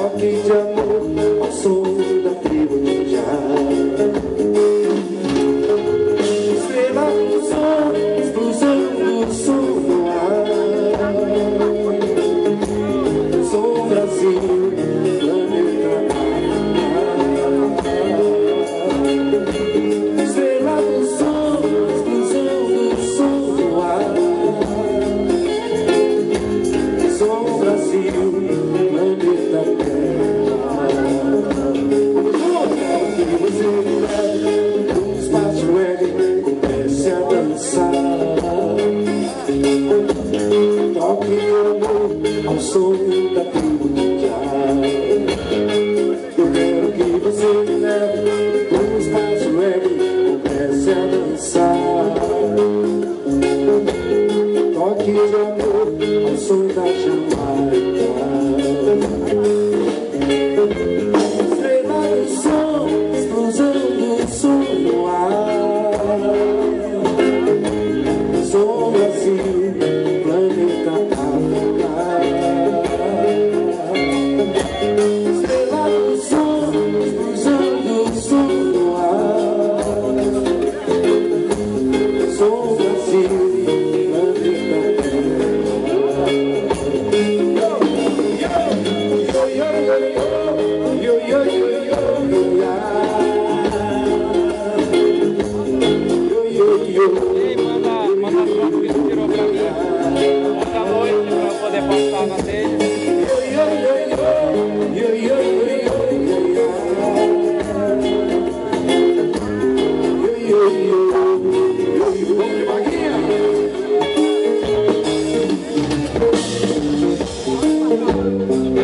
Pobre de amor, sou da tribo ninja. Estrela do sol, explosão do sul no ar. Sou Brasil, planeta Estrela do sol, explosão do sul no ar. Sou Brasil da mundial Eu quero que você me leve num espaço reggae Comece a dançar. Toque meu amor ao som da Jamaica Manda, manda foto que tu tirou pra mim. Manda noite pra poder postar na dele. Thank you.